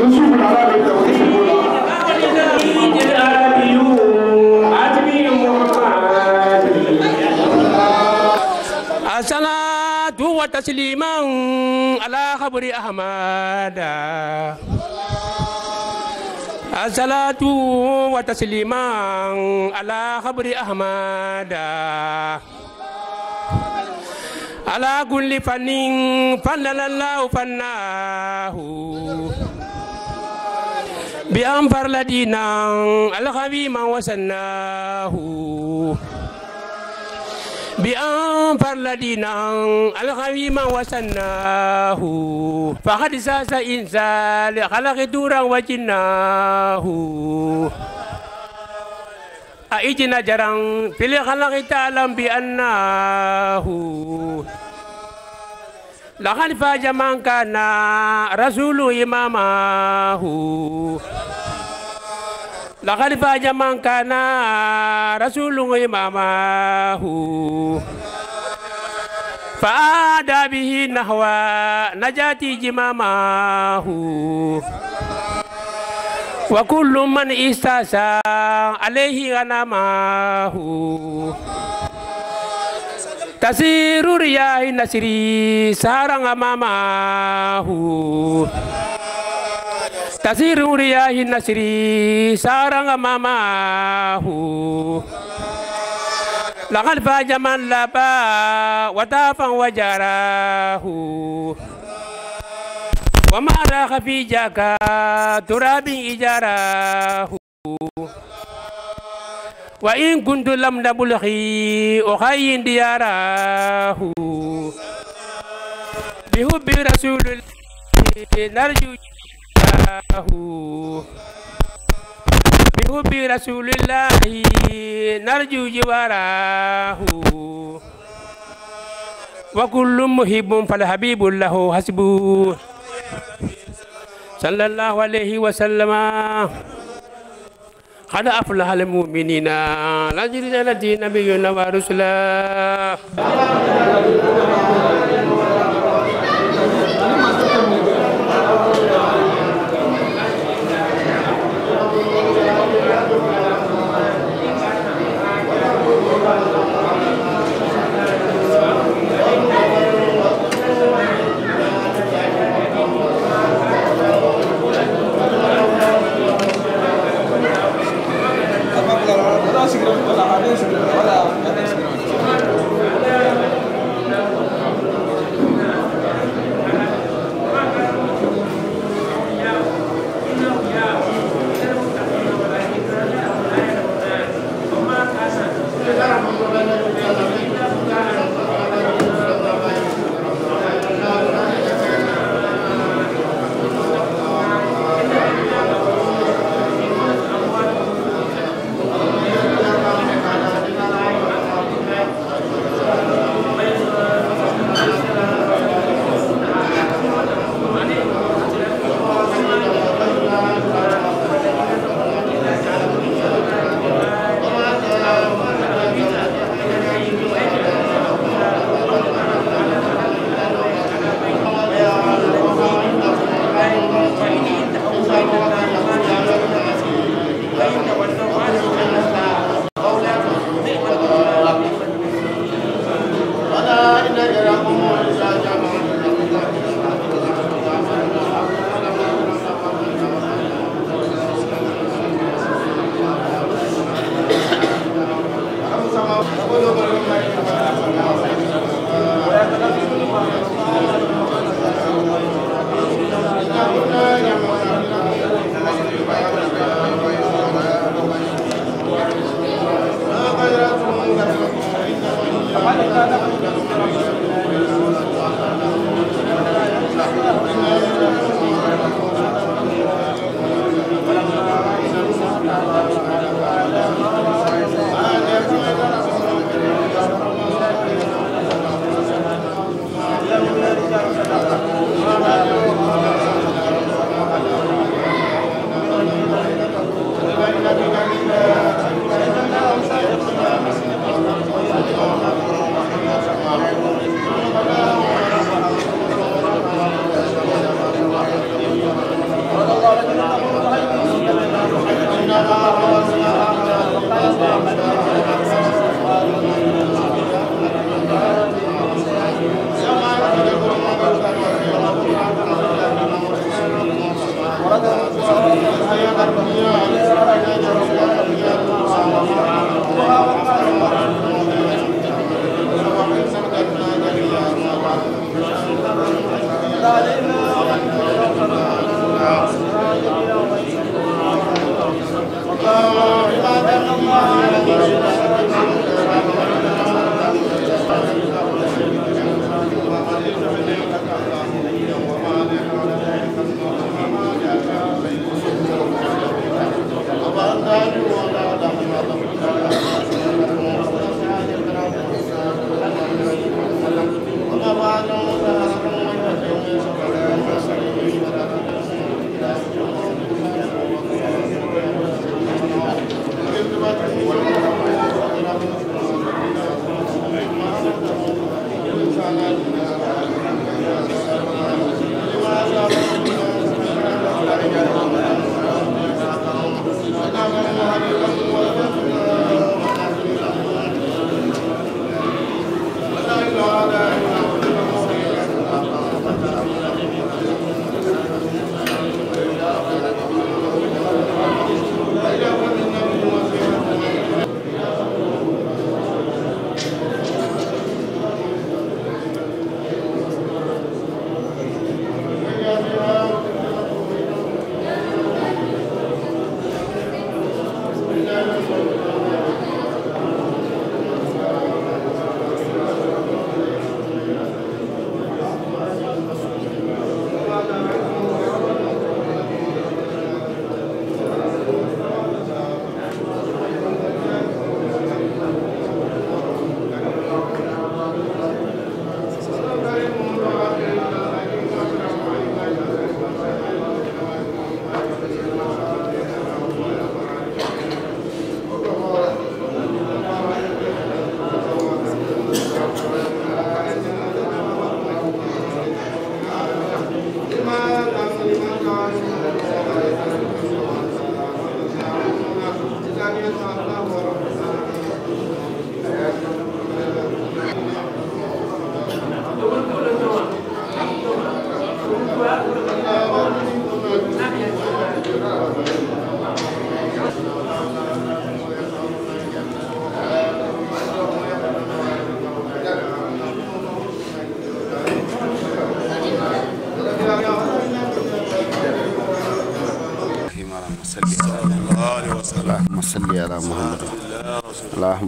يوسف العربي التوحيد. الصلاة وتسليما على خبر أحمد. الصلاة وتسليما على خبر أحمد. على كل فن فن الله فناه. بأنفر لدينا الخبيم وسناه بأنفر لدينا الخبيم وسناه فقد ساس إنسان خلق دورا وجناه أئجنا جرا في الخلق تعلم بأنه لقد فاز من كان رسول إمامه لقد فاز من كان رسول إمامه فأدى به نحو نجاة جمامه وكل من استاسى عليه غنماه تسير رياح نسري سارا أمامه تسير رياح نسري سارا أمامه لقد فاج من لبى وطافا وجراه وما راخ في جاكا تراب wa in kuntu lam nabulxi oxayin diyarahu bi hubbi rasulillahi narju jiwarahu bi hubbi rasulillahi narju jiwarahu wa kullu muhibbun fal habibu lahu hasbu. Sallallahu alayhi wa sallama. قد أفلح المؤمنين لجل الذين نبينا ورسلا segurança,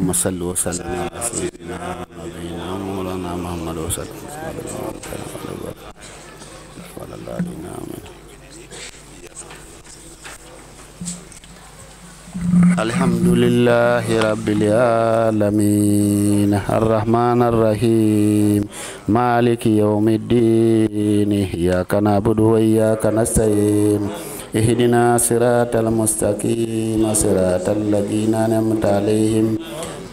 اللهم صل وسلم على سيدنا نبينا مولانا محمد وسلم. وعلى الله آمين الحمد لله رب العالمين. الرحمن الرحيم. مالك يوم الدين. إياك نعبد وإياك نستعين. اهدنا صراط المستقيم صراط الذين أنعمت عليهم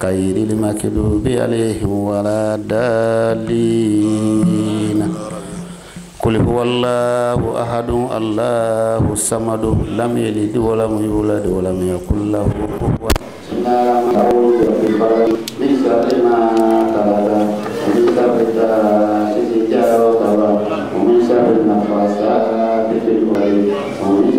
غير المغضوب عليهم ولا الضالين. قل هو الله أحد الله الصمد لم يلد ولم يولد ولم يكن له كفوا. من شر ما خلق ومن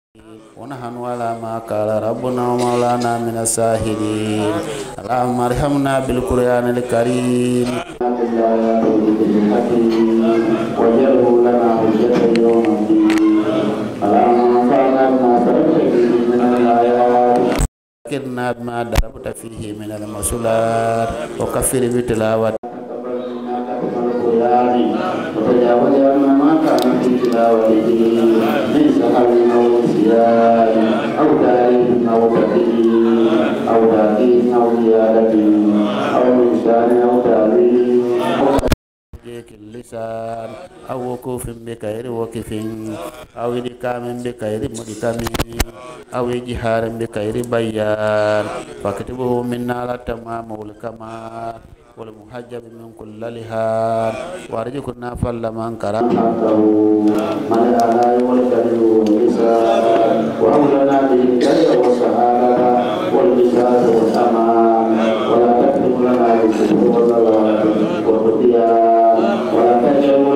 ونحن على ما قال ربنا ومولانا من الساهدين اللهم ارحمنا بالقرآن الكريم وجره لنا حجة يوم الدين اللهم انفعنا بما سبقت به من الآيات ذكرنا بما ضربت فيه من المسؤولات وكفر بتلاوة وتجاوز عنا ما كان في تلاوته أو وقوف بغير وقف. أو إدكام بغير مدكم أو إجهار بغير بيان. فاكتبه منا على التمام والكمال. والمحجب من كل لهان وارزقنا فل من كرم. من الآلاء والكرم واللسان وأولنا به الكرم والسعادة. والبشارة والأمان. ولا تكتب لنا بالسوء والضلال والخطيئة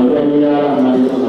Tanzania, Malaysia,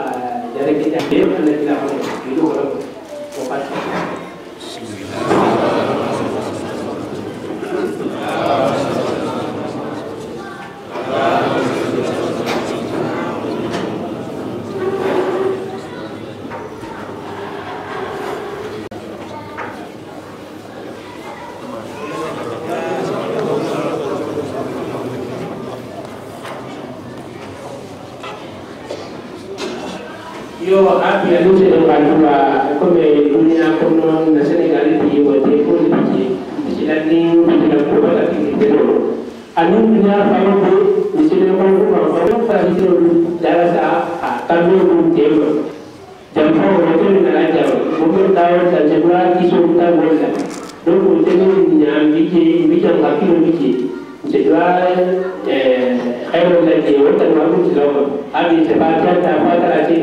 ఆ జరిగిన దేవుడు తిరగలేదు ఇది ఒక la donc mutemi mije mijan hakkilo mije nte dowa hayrolla je wontan ma mutitooma abi te fa tiyanta fa tara te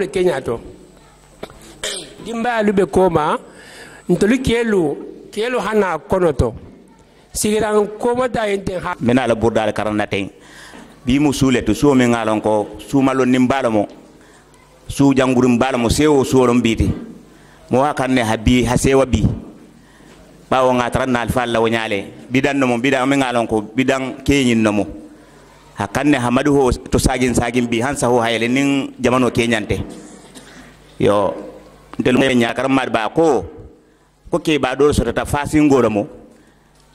pour kenya to. Dimbayalu be koma. Ntolu kelu kelu hana kono to. Sigiran koma da yente ha. Mena la burdal karana ten bi mu sule to so min ngalon ko sumalo nim balamo su jangurum balamo sewo soron biti mo wakanne habi ha sewa bi. Bawo ngataran na alfa Allah wonyale bidan no mo bidan min ngalon ko bidan kenyin no mo hakanne hamadu ho to sagin sagin bi hansa ho hayele nin jamano kenyante. Yo ntel mo nyakar mad ba ko ko ke ba do so ta fasin goro mo.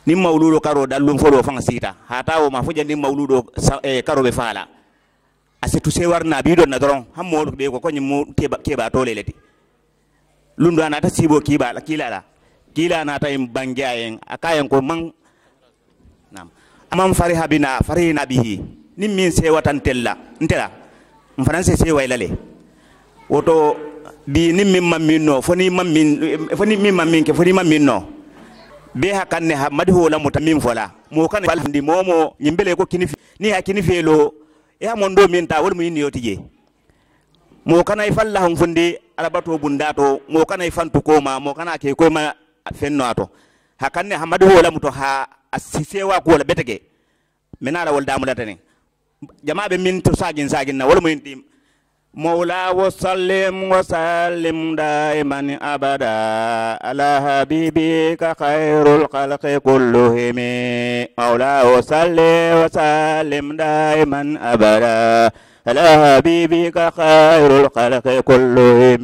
Nin mawludo karo dallum folo fanga sita. Hata o ma fuja nin mawludo e eh, karo be fala. Ase tu sewar na bi do na doron hammo be ko ko nyimo ke ba to leleti lundu anata sibo kiba la kila la. Kila na ta im bangiayen akayen ko man amam fariha bina farihina bihi ni min se watan tella. Ntela. N fana se se waylale woto bi ni min mam min no foni mam min foni min mam min ke foni mam min no be hakan ne ha madhu la muta min fola. Mo kan bal ndi momo nyimbele ko kinifi ni ha kini felo e amon mon do min ta wol mu yin yoti je mo kana ay hon fundi alabato bundato mo kana fantu koma mo kana ke koma fenno ato hakan ne ha madi hola muto ha asisewa ko la betege menala wol damu datane jama be min to sagin sagin na wol mu yin مولا وسلم وسلم دائما ابدا على حبيبك خير الخلق كلهم مولا وسلم وسلم دائما ابدا على حبيبك خير الخلق كلهم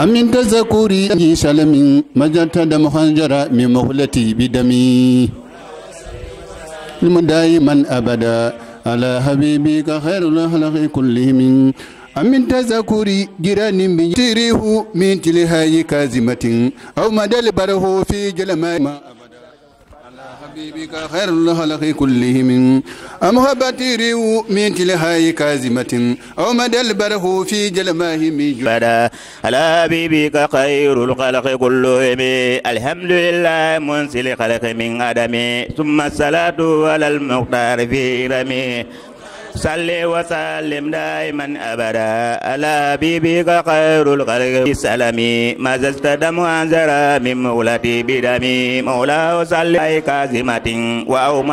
أمن تذكري سلم مجدت دم خنجر من مخلتي بدمي دائما أبدا على حبيبك خير الخلق كلهم أمن تذكري جيران بيتريه من تلهاي كازمة أو مدى البره في جلما على حبيبك خير الخلق كلهم. أم هبتيريو من تلهاي كازمة أو مدى البره في جلماه ميجو بدا على حبيبك خير الخلق كلهم؟ الحمد لله منزل الخلق من آدم. ثم الصلاة على المختار في رمي. صل وسلم دائما أبدا. على حبيبك خير الخلق بالسلام ما زدت دم انزرا من مولتي بدمي مولاه صل كازمة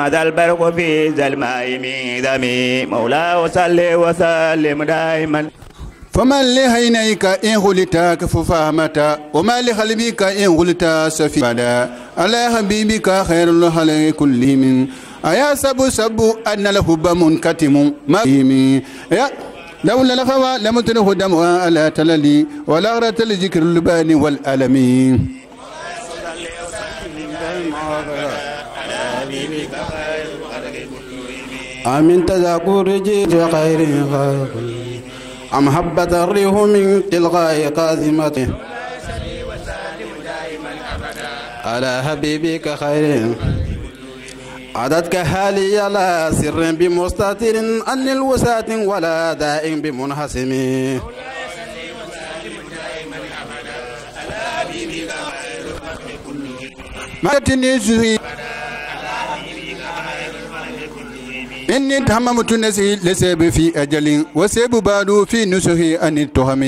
ذا البرق في ذا الماء من دمي مولاه صل وسلم دائما. فما لهينيك إن غلتك ففهمت وما لقلبك إن غلت سفيدا على حبيبك خير الخلق كلهم. أيا سبو سبو أن الحب منكتم ما فيهم يا لولا الهوى لم تنه دم على تللي. ولا غرت الذكر اللبان والألم. أمن تذكر جيت خير خلق. أم هبت الريح من تلقاء قازمته على حبيبك خير. عددك حالي لا سر بمستتر أن الوسات ولا داء بمنحسم ما إني تهممت نسي لسيب في أجل وسيب بعد في نسخي أن التهم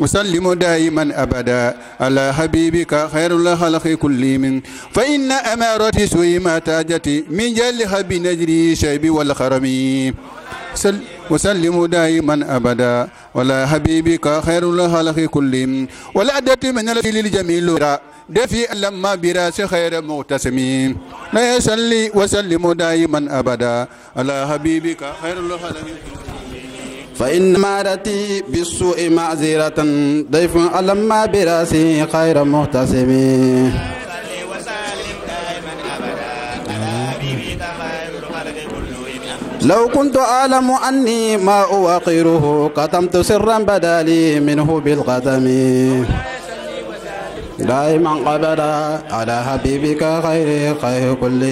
أسلم دائما أبدا على حبيبك خير الخلق كلهم. فإن أمارة سوء ما تاجتي من جلها بنجري شيب والخرم. سل وسلم دائما أبدا ولا حبيبك خير الخلق كلهم. ولا أدت من الفيل الجميل دفي لما براس خير مغتسم لا يسلي وسلم دائما أبدا على حبيبك خير الخلق كلهم. فإن مارتي بالسوء معذرة. ضيف ألما برأسي خير محتسب. لو كنت أعلم أني ما أوقره كتمت سرا بدالي منه بالقدم. دائما قبلا على حبيبك خير خير كل.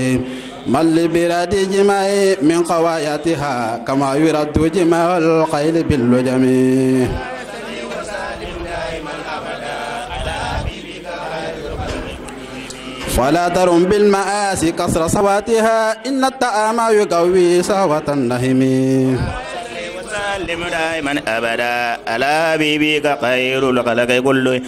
من لبلاد جماع من قواياتها كما يرد جماع الخيل باللجم. فلا ترم بالمآسي كسر صواتها إن الطعام يقوي صوت النهم. وسلم دائما أبدا. على حبيبك خير الخلق كله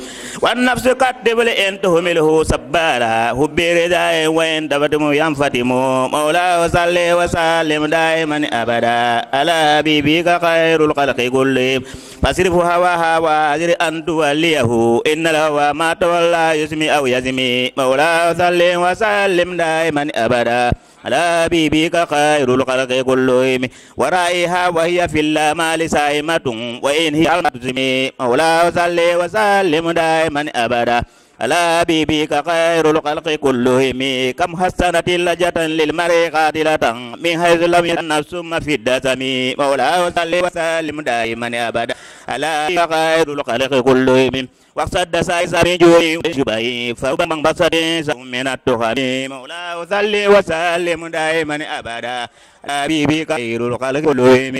والنفس قدم لأن تهمله سبالا. حبي رضا وإن تبتم ينفتم. مولا وصل وسلم دائما أبدا. على حبيبك خير الخلق كله فاصرف هواها وازر أن توليه. إن الهوى ما تولى يسمي أو يزمي. مولا وصل وسلم دائما أبدا. على حبيبك خير الخلق كلهم. ورائها وهي في الأمال سائمة وإن هي المتزمي مولا وصل وسلم دائما أبدا. على حبيبك خير الخلق كلهم. كم حسنت لجة للمرء قاتلة من حيث لم يكن ثم في الدسم. مولا وصل وسلم دائما أبدا. على خير الخلق كلهم. وقصد سايس من جوي شبهي فوق من التهم مولا وصل وسلم دائما أبدا. حبيبي خير الخلق كلهم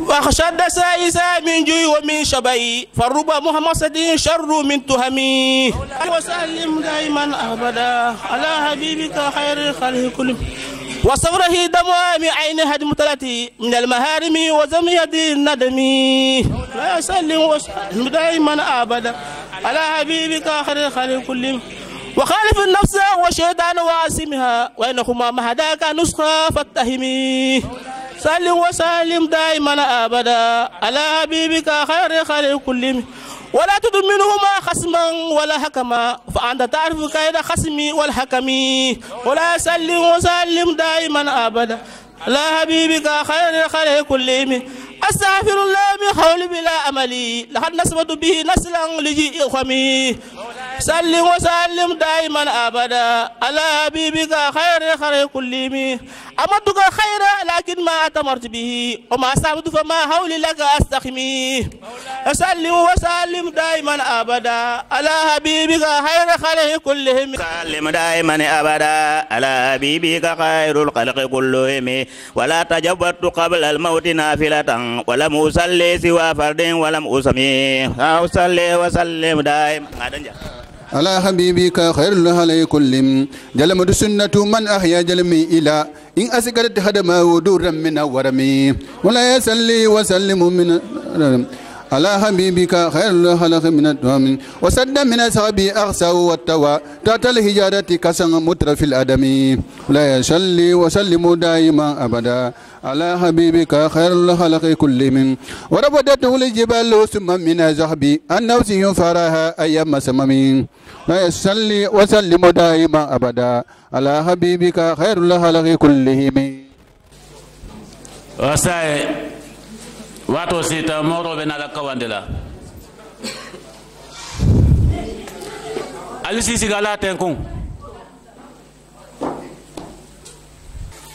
وخشد سائس من جوي ومن شبهي فرب محمد شر من تهمي. وسلم دائما أبدا. على حبيبك خير الخلق كلهم دموع عين هدم ثلاثي من المهارم وزم يد الندم. لا يسلم وسلم دائما ابدا. على حبيبك خير الخلق كلهم وخالف النفس والشيطان واسمها. وإنهما مهداك نسخة فاتهمي سلم وسلم دائما ابدا. على حبيبك خير الخلق كلهم ولا تدم خصما ولا حكما. فأنت تعرف كيد خصمي والحكم ولا سلم وسلم دائما أبدا. لا حبيبك خير خير كلهم أستغفر الله من حول بلا أملي. لقد نسبت به نسلا لجيء خمي سلم وسلم دائما أبدا. على حبيبك خير خير كل مي. أمدك خير لكن ما أتمرت به. وما سابت فما حولي لك أستخمي. سلم وسلم دائما أبدا. على حبيبك خير خير كلهم سلم دائما أبدا. على حبيبك خير الخلق كلهم. ولا تجبرت قبل الموت نافلة. ولم أصلي سوى فرد ولم اسمي أصلي وسلم دائما. على حبيبك خير الله كل. جلم سنة من أحيا جلمي إلى. إن أسكرت هدما ودورا من ورمي ولا يسلي وسلم من على حبيبك خير الخلق من الدوام. وسد من أصحابي أغسى والتوى. تحت الهجارة كسن متر الأدم. ولا يسلي وسلم دائما أبدا. على حبيبك خير الخلق كل من. وربدته الجبال ثم من زحبي النفس ينفرها أيام سمم لا يسلي وسلم دائما أبدا. على حبيبك خير الخلق كلهم. wasaye wato sita moroɓe nala kawande la ali sisiga gala ten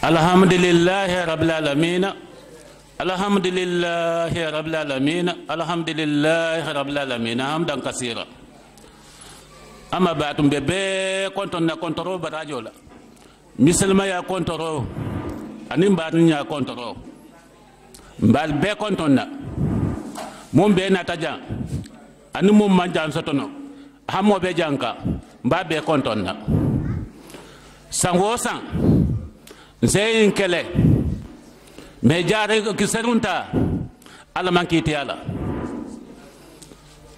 alhamdulillah alhamdulillahi rabbil alamin alhamdulillahi rabbil alamin alhamdulillahi rabbil alamin hamdan kasira. Ama batum be be konton na kontoro barajo la misalma ya kontoro. Anin batun ya kontoro mbal be kɔntɔn na. Mun bɛɛ nata jan ani mun man jan sotono hamɔ bɛ jan kan n b'a bɛɛ kɔntɔn na. San o san n se ye n kɛlɛ serunta jaare kisɛriw ta. Ala man kiitiya la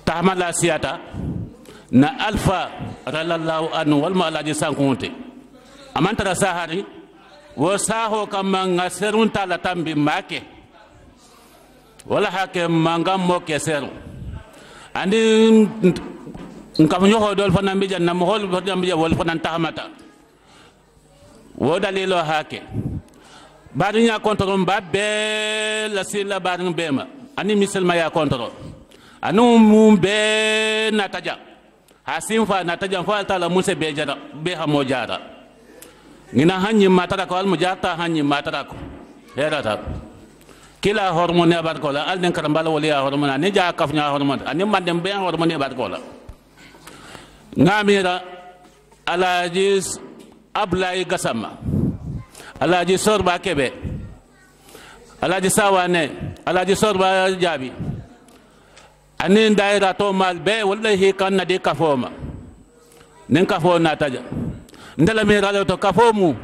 taama lasiyata na alfa radiallahu anu walima alaji sankuŋo te tara sahari. Wo saaho kama n ka seriw ta la tan bi maa wala hake manga mo keser andi nkam nyoho dol fana mbija na mohol fana mbija wal fana tahamata wo dalilo hake. Bari nya kontrol mba be la sila bari bema ani misilma ya kontrol anu mum be na taja hasim fa na taja fa tala musa be jara be ha mo jara ngina hanyi matara ko al mujata hanyi matara ko herata kila hormone abar ko la al den karambala wali hormone ni ja kaf nya hormone ani mandem be hormone abar ko la ngamira alajis ablay gasama alaji sorba kebe. Alaji sawane. Alaji sorba jabi. Ani daira to mal be wallahi kan na de kafoma. Nin kafo na taja. Ndala mi ralo to kafo mu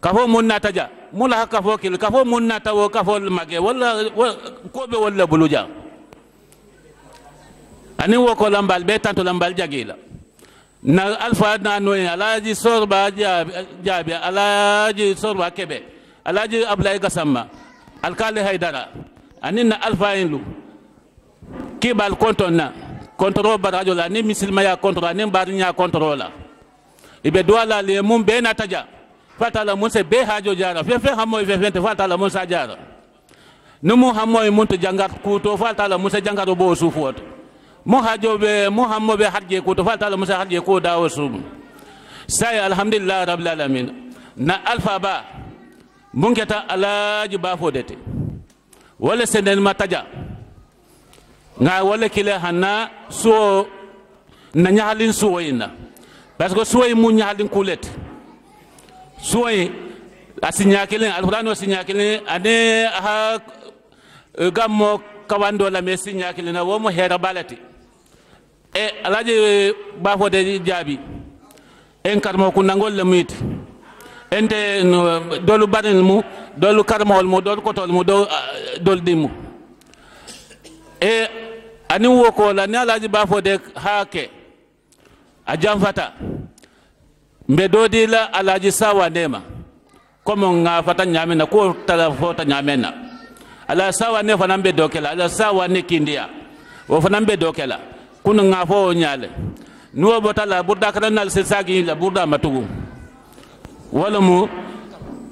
kafo mun na taja mula kafo kil kafo mun na tawo kafo mage walla ko be walla buluja. Ani wo ko lambal be tanto lambal jagila. Na alfa na no alaji sorba jabi alaji sorba kebe alaji ablay gasamma alkali haydara ani na alfa inlu. Kibal konton na kontrol barajo la ni misilma ya kontrol ni barinya kontrol la ibe duala le mun be na fata la mun se be hajo jara fe fe hamoy fe fe fata la mun sa jara numu hamo mun to jangat kuto. Fata la mun se jangat bo sufoto mo hajo be mo hammo be hadje kuto. Fata la mun se hadje ko dawo sum sai alhamdulillah rabbil alamin. Na alfa ba mun keta alaji ba fodete. Wala senen mataja. Nga wala kile hanna so na nyahalin suwayna parce que suway mu nyahalin suwaye a signa kelen alqur'ani o signa kelen ane aha e, gammo kawando lame signa kelena womo heera balati e alaji e, bafode jaabi en karmo ko nangol le muyit. Ente dolu banel mu dolu karmawol mu dolu kotol mu dolu dimmu e anin wokola ni alaji bafode haake a janfata. Mbe dodi la alaji sawa nema komo nga fata nyamena ko tala fota nyamena. Ala sawa ne fana mbe dokela ala sawa ne kindia. Wo fana mbe dokela kun nga fo nyale. Nuwo bota la burda kana nal sagi la burda matugu. Wala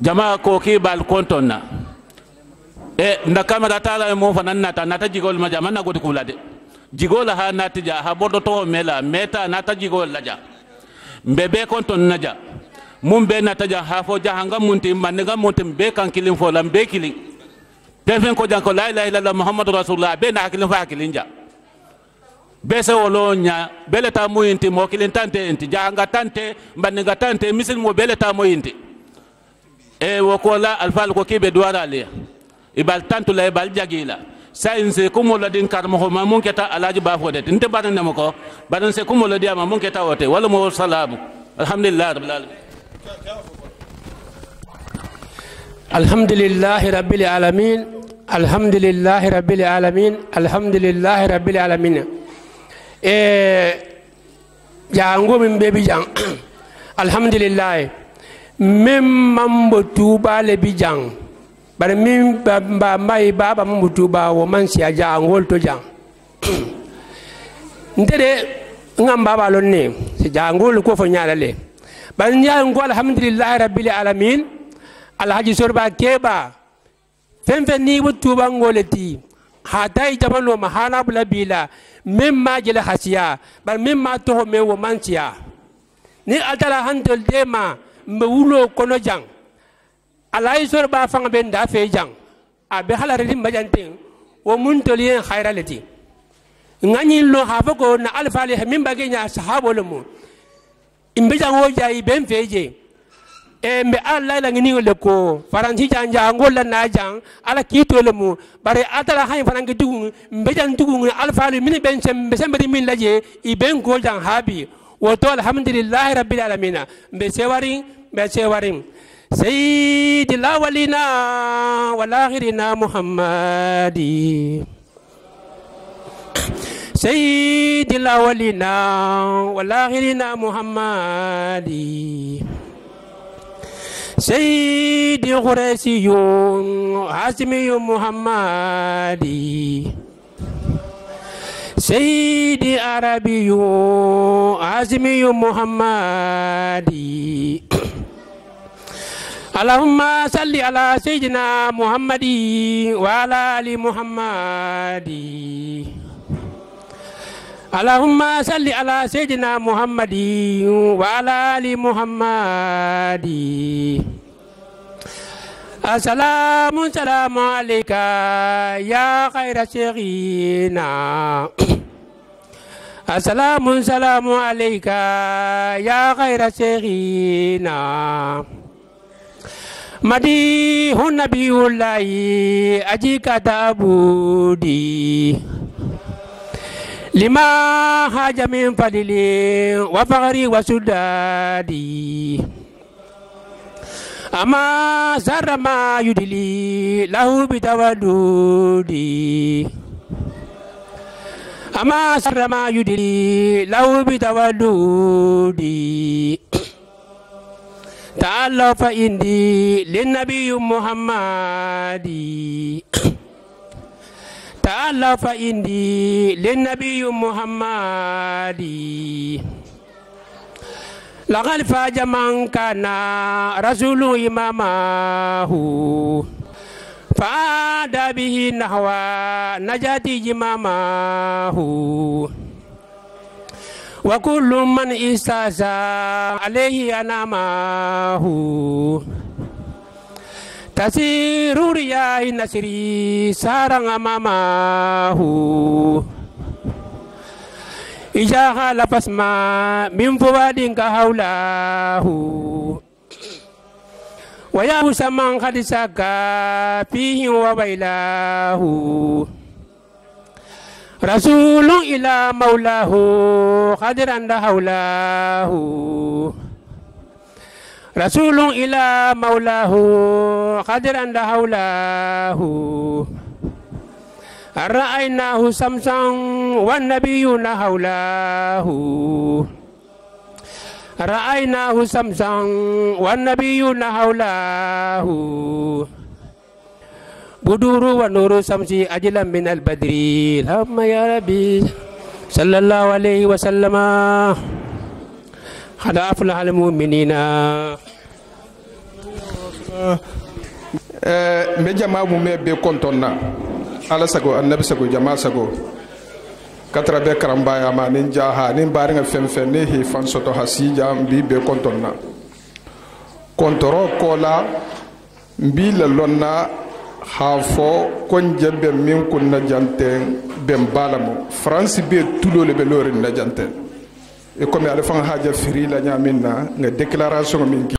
jama ko ki bal kontonna e nda kamera tala mo fana nata nata jigol ma jama na goti kulade jigola ha natija ha bordo to mela meta nata jigol laja mbe be kon ton naja mum be nataja ha fo jahanga munti manne ga munti be kan kilin fo lam be kilin tefen ko janko la ilaha illallah muhammadu rasulullah be na hakilin fa hakilin ja be se wolo nya bele ta mo yinti mo kilin tante inti jahanga tante manne ga tante misil mo bele ta mo yinti e wo ko la alfal ko kibe duwara le ibal tantu la ibal jagila sainse kumo la din karmo ko ma mun keta alaji ba fo de nte banan ne ko banan se kumo la dia ma mun keta wote wala mo salamu alhamdulillah rabbil alamin الحمد لله رب العالمين الحمد لله رب العالمين الحمد لله رب العالمين إيه جانغو من بيبي جان الحمد لله من مامبو توبا لبي جان بر من با ماي بابا مامبو توبا ومن سيا جانغول تو جان ntede ngam baba lon ne si jangol ko fo nyaala le ban nyaangol alhamdulillah rabbil alamin alhaji sorba keba fen fen ni bu tuba ngole ti hatai jamano mahana bula bila min ma jela hasiya bar min ma to me wo mantiya ni atala handel dema mbe wulo kono jang alhaji sorba fanga ben da fe jang. Abe halare dim bajantin wo mun tolien khairalati ngani lo hafa ko na alfali min bage nya sahabo lo mu imbe jang wo jayi ben feje e mbe alla la ngini le ko. Faranti janja ngolla na jang. Ala kito le mu bare atala hay farangi dugu mbe jang dugu alfali min ben sem be sem min laje i ben ko jang habi wo to alhamdulillah rabbil alamin mbe sewari mbe sewari سيد الأولين والآخرين محمدي سيد الأولين والآخرين محمد. سيد قريسي حاسمي محمد. سيد عربي حاسمي محمد. اللهم صل على سيدنا محمد وعلى ال محمد اللهم صل على سيدنا محمد وعلى ال محمد السلام سلام عليك يا خير شيخنا السلام سلام عليك يا خير شيخنا مديح نبي الله أجيك تعبدي لما حاج من فضل وفقري وسدادي أما سر ما يدلي له بتوددي أما سر ما يدلي له بتوددي تعالى فإني للنبي محمد تعالى فإني للنبي محمد لقد فاج من كان رسول إمامه فعاد به نحو نجاة جمامه وكل من استاذ عليه أنامه تسير رياح النسري سارا أمامه إذا خالف اسماء من فواد كهولاه ويا سمان قد سكى فيه وبيلاه رسول إلى مولاه قدرا حولاه رسول إلى مولاه قدرا حولاه رأيناه سمسا والنبيون حولاه رأيناه سمسا والنبيون حولاه buduru wa nuru samsi ajlan min al badri allahumma ya rabbi sallallahu alaihi wa sallama hada aflah al mu'minina. Eh me jama mu me be kontona ala sago annabi sago jama sago. Katra be karamba ya ma nin jaha nin bari nga fem fem ne he fan soto hasi jam bi be kontona kontoro kola mbi la lonna hafo kon jembe min kun na jante ben balamo france be tulo le be lori na janten e comme ala fanga haja firi la nyamina na nga déclaration min